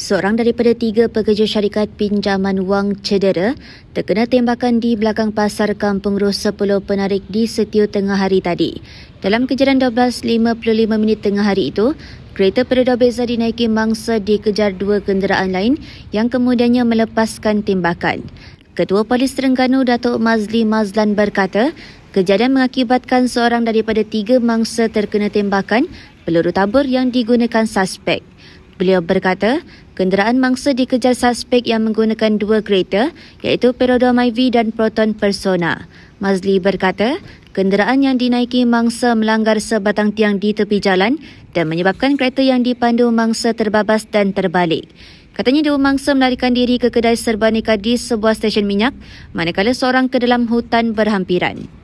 Seorang daripada tiga pekerja syarikat pinjaman wang cedera terkena tembakan di belakang pasar Kampung Ros 10 penarik di Setio tengah hari tadi. Dalam kejadian 12.55 minit tengah hari itu, kereta peredar beza dinaiki mangsa dikejar dua kenderaan lain yang kemudiannya melepaskan tembakan. Ketua Polis Terengganu Datuk Mazli Mazlan berkata, kejadian mengakibatkan seorang daripada tiga mangsa terkena tembakan peluru tabur yang digunakan suspek. Beliau berkata, kenderaan mangsa dikejar suspek yang menggunakan dua kereta iaitu Perodom IV dan Proton Persona. Mazli berkata, kenderaan yang dinaiki mangsa melanggar sebatang tiang di tepi jalan dan menyebabkan kereta yang dipandu mangsa terbabas dan terbalik. Katanya dua mangsa melarikan diri ke kedai serba di sebuah stesen minyak manakala seorang ke dalam hutan berhampiran.